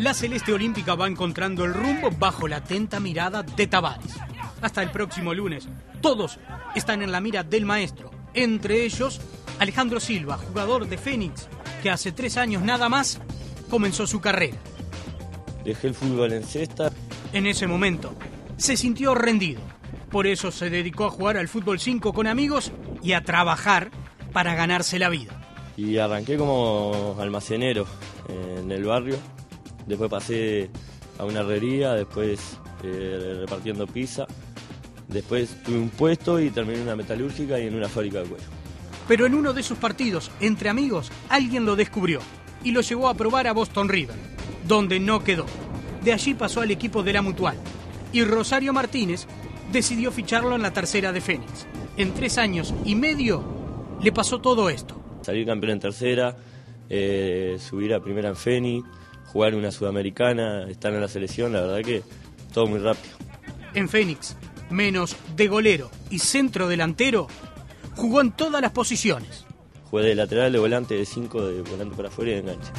la Celeste Olímpica va encontrando el rumbo bajo la atenta mirada de Tavares. Hasta el próximo lunes, todos están en la mira del maestro, entre ellos Alejandro Silva, jugador de Fénix, que hace tres años nada más comenzó su carrera. Dejé el fútbol en cesta. En ese momento, se sintió rendido. Por eso se dedicó a jugar al fútbol 5 con amigos y a trabajar para ganarse la vida. Y arranqué como almacenero en el barrio. Después pasé a una herrería, después eh, repartiendo pizza. Después tuve un puesto y terminé en una metalúrgica y en una fábrica de cuero. Pero en uno de sus partidos, entre amigos, alguien lo descubrió y lo llevó a probar a Boston River, donde no quedó. De allí pasó al equipo de la Mutual. Y Rosario Martínez decidió ficharlo en la tercera de Fénix. En tres años y medio le pasó todo esto. Salir campeón en tercera, eh, subir a primera en Fénix, jugar una sudamericana, estar en la selección, la verdad que todo muy rápido. En Fénix, menos de golero y centro delantero, jugó en todas las posiciones. Jugué de lateral, de volante, de cinco, de volante para afuera y de enganche.